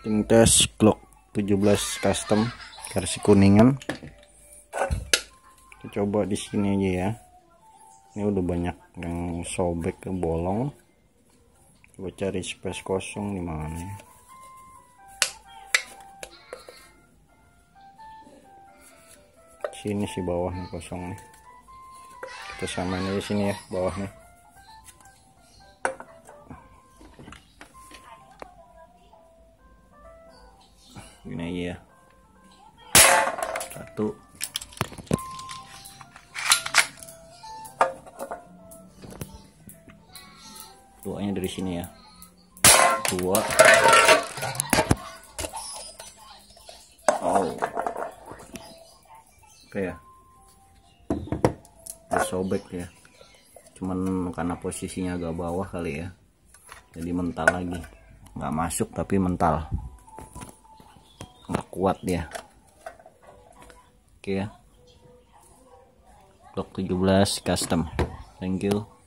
Ting tes Glock 17 custom versi kuningan. Kita coba di sini aja ya. Ini udah banyak yang sobek ke bolong. Coba cari space kosong di mana. Sini sih bawah nih kosong nih. Kita samain aja sini ya bawahnya. Gini aja ya. Satu. Duanya dari sini ya. Dua. Oh. Oke ya. Udah sobek ya. Cuman karena posisinya agak bawah kali ya. Jadi mental lagi. Nggak masuk tapi mental kuat dia. Oke ya. Glock 17 custom. Thank you